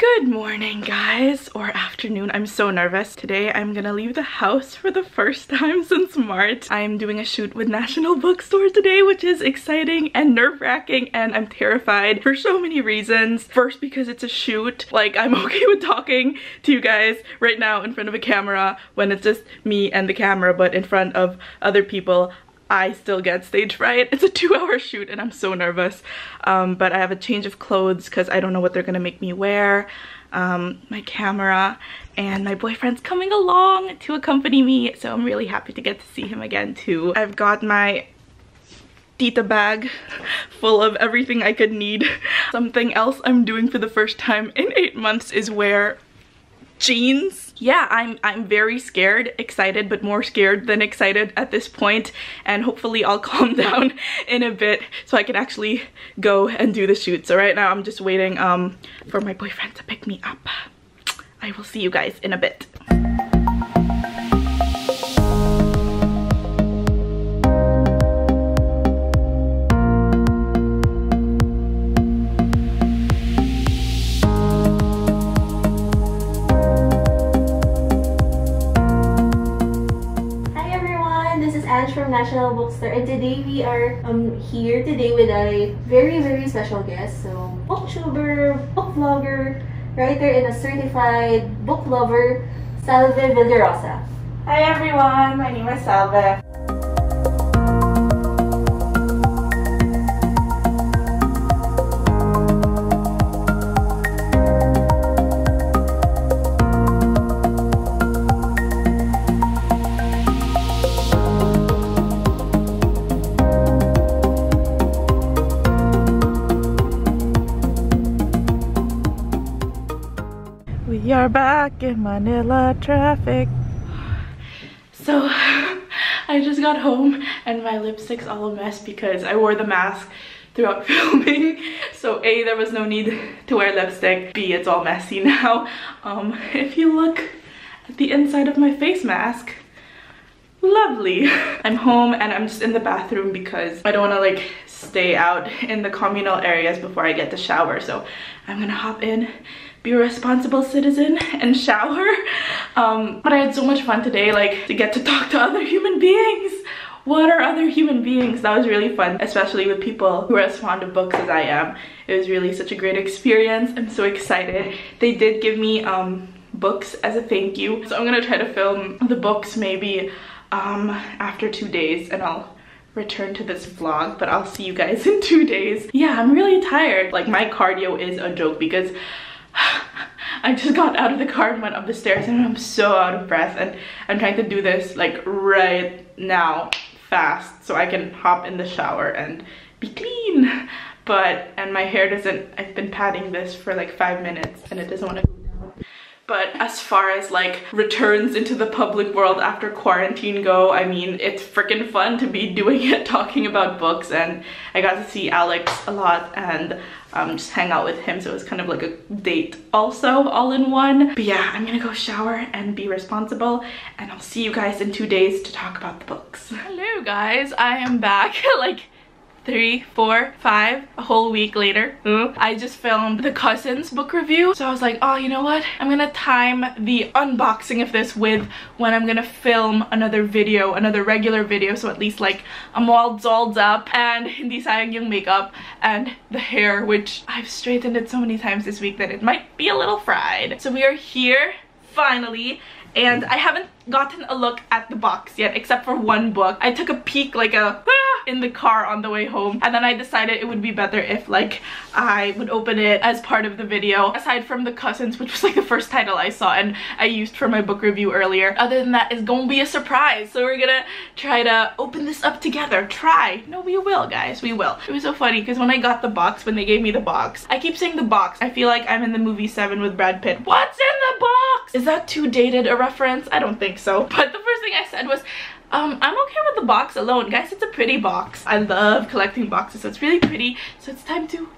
Good morning guys or afternoon. I'm so nervous. Today I'm gonna leave the house for the first time since March. I'm doing a shoot with National Bookstore today which is exciting and nerve-wracking and I'm terrified for so many reasons. First because it's a shoot. Like I'm okay with talking to you guys right now in front of a camera when it's just me and the camera but in front of other people I still get stage fright. It's a two hour shoot and I'm so nervous. Um, but I have a change of clothes because I don't know what they're gonna make me wear. Um, my camera and my boyfriend's coming along to accompany me so I'm really happy to get to see him again too. I've got my Tita bag full of everything I could need. Something else I'm doing for the first time in eight months is wear jeans. Yeah, I'm I'm very scared, excited, but more scared than excited at this point, and hopefully I'll calm down in a bit so I can actually go and do the shoot. So right now I'm just waiting um, for my boyfriend to pick me up. I will see you guys in a bit. We are um, here today with a very very special guest. So booktuber, book vlogger, writer and a certified book lover, Salve Villarosa. Hi everyone, my name is Salve. In Manila traffic. So I just got home and my lipstick's all a mess because I wore the mask throughout filming. So A, there was no need to wear lipstick. B, it's all messy now. Um, if you look at the inside of my face mask, lovely. I'm home and I'm just in the bathroom because I don't want to like stay out in the communal areas before I get to shower. So I'm gonna hop in be a responsible citizen and shower. Um, but I had so much fun today, like to get to talk to other human beings. What are other human beings? That was really fun, especially with people who are as fond of books as I am. It was really such a great experience. I'm so excited. They did give me um, books as a thank you. So I'm gonna try to film the books maybe um, after two days and I'll return to this vlog but I'll see you guys in two days yeah I'm really tired like my cardio is a joke because I just got out of the car and went up the stairs and I'm so out of breath and I'm trying to do this like right now fast so I can hop in the shower and be clean. But and my hair doesn't I've been patting this for like five minutes and it doesn't want to but as far as like returns into the public world after quarantine go I mean it's freaking fun to be doing it talking about books and I got to see Alex a lot and um, just hang out with him. So it was kind of like a date also all in one. But yeah, I'm gonna go shower and be responsible and I'll see you guys in two days to talk about the books. Hello guys, I am back like three, four, five, a whole week later. I just filmed the Cousins book review. So I was like, oh, you know what? I'm gonna time the unboxing of this with when I'm gonna film another video, another regular video. So at least like I'm all dolled up and hindi sayang yung makeup and the hair, which I've straightened it so many times this week that it might be a little fried. So we are here finally and I haven't gotten a look at the box yet except for one book. I took a peek like a ah, in the car on the way home. And then I decided it would be better if like I would open it as part of the video aside from the cousins which was like the first title I saw and I used for my book review earlier. Other than that it's gonna be a surprise. So we're gonna try to open this up together. Try. No we will guys. We will. It was so funny because when I got the box when they gave me the box I keep saying the box. I feel like I'm in the movie 7 with Brad Pitt. What's in the box? Is that too dated a reference? I don't think so. But the first thing I said was um, I'm okay with the box alone. Guys, it's a pretty box. I love collecting boxes, so it's really pretty. So it's time to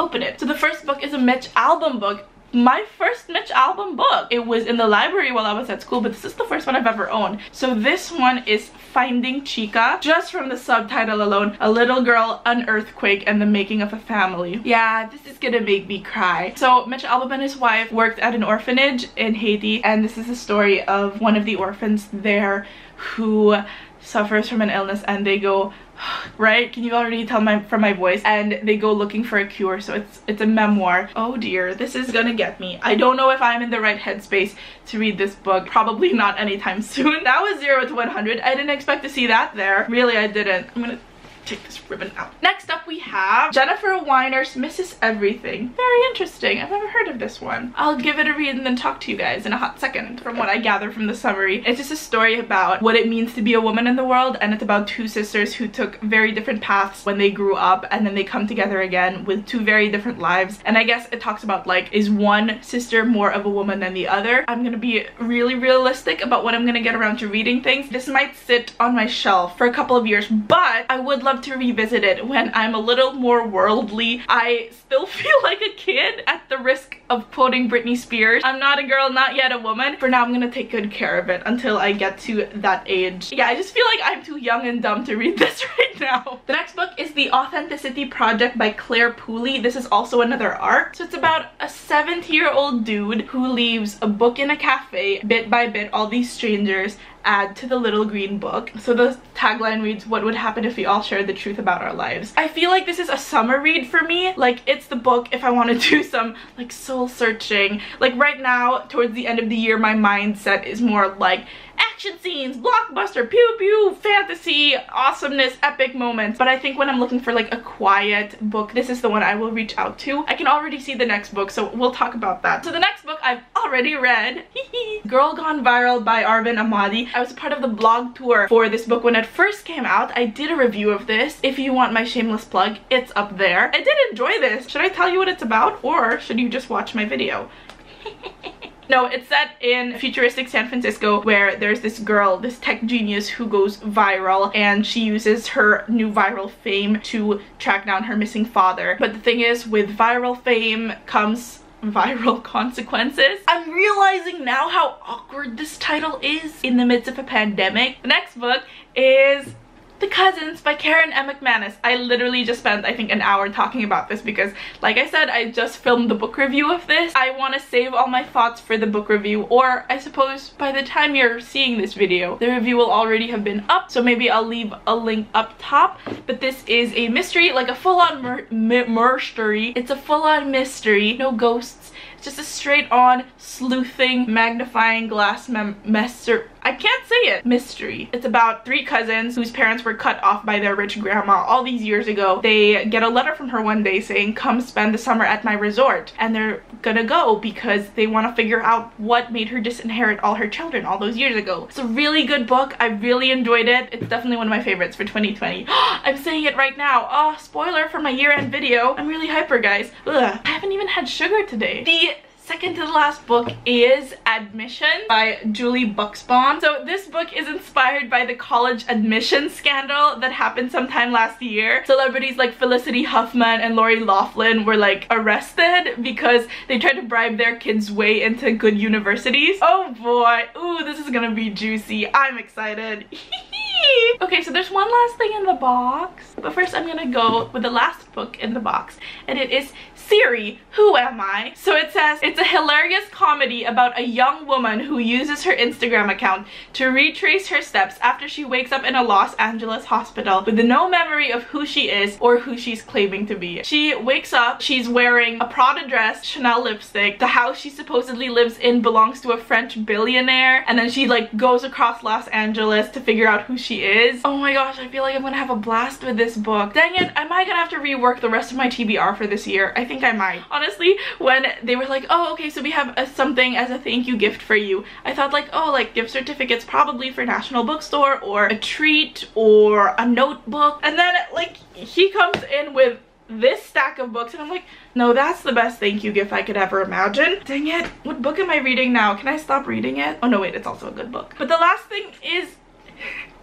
open it. So the first book is a Mitch Albom book. My first Mitch Albom book. It was in the library while I was at school, but this is the first one I've ever owned. So this one is Finding Chika. Just from the subtitle alone, a little girl, an earthquake, and the making of a family. Yeah, this is gonna make me cry. So Mitch Albom and his wife worked at an orphanage in Haiti, and this is the story of one of the orphans there who suffers from an illness and they go right? Can you already tell my from my voice? And they go looking for a cure so it's it's a memoir. Oh dear this is gonna get me. I don't know if i'm in the right headspace to read this book. Probably not anytime soon. That was 0 to 100 i didn't expect to see that there. Really i didn't. I'm gonna take this ribbon out. Next up we have Jennifer Weiner's Mrs. Everything. Very interesting. I've never heard of this one. I'll give it a read and then talk to you guys in a hot second from what I gather from the summary. It's just a story about what it means to be a woman in the world and it's about two sisters who took very different paths when they grew up and then they come together again with two very different lives and I guess it talks about like is one sister more of a woman than the other. I'm gonna be really realistic about when I'm gonna get around to reading things. This might sit on my shelf for a couple of years but I would love love to revisit it when I'm a little more worldly. I still feel like a kid at the risk of quoting Britney Spears. I'm not a girl, not yet a woman. For now, I'm gonna take good care of it until I get to that age. Yeah, I just feel like I'm too young and dumb to read this right now. The next book is The Authenticity Project by Clare Pooley. This is also another arc. So it's about a 70-year-old dude who leaves a book in a cafe, bit by bit, all these strangers, add to the little green book. So the tagline reads, what would happen if we all shared the truth about our lives? I feel like this is a summer read for me. Like it's the book if I want to do some like soul searching. Like right now, towards the end of the year, my mindset is more like action scenes, blockbuster, pew pew, fantasy, awesomeness, epic moments. But I think when I'm looking for like a quiet book, this is the one I will reach out to. I can already see the next book, so we'll talk about that. So the next book I've already read, Girl Gone Viral by Arvin Ahmadi. I was part of the blog tour for this book when it first came out. I did a review of this. If you want my shameless plug, it's up there. I did enjoy this. Should I tell you what it's about or should you just watch my video? No, it's set in futuristic San Francisco where there's this girl, this tech genius who goes viral and she uses her new viral fame to track down her missing father. But the thing is, with viral fame comes viral consequences. I'm realizing now how awkward this title is in the midst of a pandemic. The next book is the Cousins by Karen M. McManus. I literally just spent, I think, an hour talking about this because, like I said, I just filmed the book review of this. I want to save all my thoughts for the book review, or I suppose by the time you're seeing this video, the review will already have been up, so maybe I'll leave a link up top. But this is a mystery, like a full-on mystery. It's a full-on mystery, no ghosts. It's just a straight-on sleuthing, magnifying glass messer I can't say it. Mystery. It's about three cousins whose parents were cut off by their rich grandma all these years ago. They get a letter from her one day saying, come spend the summer at my resort. And they're gonna go because they want to figure out what made her disinherit all her children all those years ago. It's a really good book. I really enjoyed it. It's definitely one of my favorites for 2020. I'm saying it right now. Oh, spoiler for my year-end video. I'm really hyper, guys. Ugh. I haven't even had sugar today. The second to the last book is Admission by Julie Buxbaum. So this book is inspired by the college admission scandal that happened sometime last year. Celebrities like Felicity Huffman and Lori Loughlin were like arrested because they tried to bribe their kids way into good universities. Oh boy, ooh, this is gonna be juicy. I'm excited. okay, so there's one last thing in the box. But first I'm gonna go with the last book in the box. And it is Siri, Who Am I? So it says, it's a hilarious comedy about a young woman who uses her Instagram account to retrace her steps after she wakes up in a Los Angeles hospital with no memory of who she is or who she's claiming to be. She wakes up, she's wearing a Prada dress, Chanel lipstick, the house she supposedly lives in belongs to a French billionaire, and then she like goes across Los Angeles to figure out who she is. Oh my gosh, I feel like I'm gonna have a blast with this book. Dang it, am I gonna have to rework the rest of my TBR for this year? I think I might. Honestly, when they were like, oh, okay, so we have a, something as a thank you gift for you, I thought like, oh, like gift certificates probably for National Bookstore or a treat or a notebook. And then like he comes in with this stack of books and I'm like, no, that's the best thank you gift I could ever imagine. Dang it, what book am I reading now? Can I stop reading it? Oh no, wait, it's also a good book. But the last thing is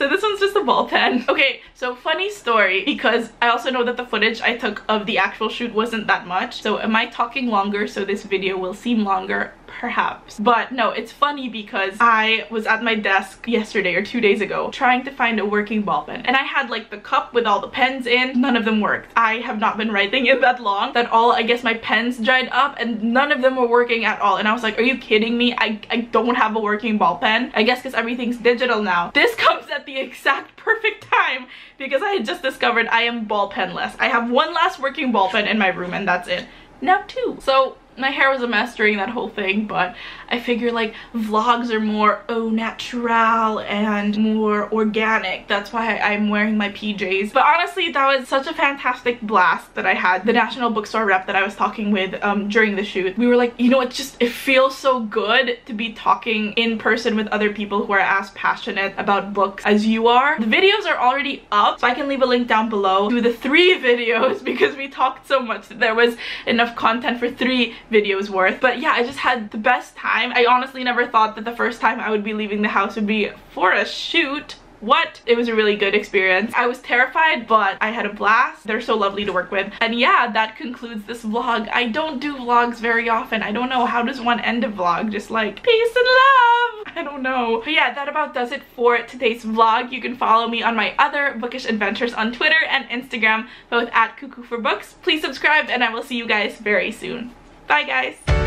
So this one's just a ball pen. Okay, so funny story because I also know that the footage I took of the actual shoot wasn't that much. So am I talking longer so this video will seem longer? perhaps. But no, it's funny because I was at my desk yesterday or two days ago trying to find a working ball pen and I had like the cup with all the pens in, none of them worked. I have not been writing in that long that all, I guess my pens dried up and none of them were working at all and I was like, are you kidding me? I, I don't have a working ball pen. I guess because everything's digital now. This comes at the exact perfect time because I had just discovered I am ball penless. I have one last working ball pen in my room and that's it. Now two. So my hair was a mess during that whole thing but I figure like vlogs are more au natural and more organic. That's why I'm wearing my PJs but honestly that was such a fantastic blast that I had. The National Bookstore rep that I was talking with um, during the shoot we were like you know it just it feels so good to be talking in person with other people who are as passionate about books as you are. The videos are already up so I can leave a link down below to the three videos because we talked so much that there was enough content for three videos worth. But yeah, I just had the best time. I honestly never thought that the first time I would be leaving the house would be for a shoot. What? It was a really good experience. I was terrified but i had a blast. They're so lovely to work with. And yeah that concludes this vlog. I don't do vlogs very often. I don't know how does one end a vlog? Just like peace and love! I don't know. But yeah that about does it for today's vlog. You can follow me on my other bookish adventures on twitter and instagram both at cuckoo for books. Please subscribe and i will see you guys very soon. Bye guys!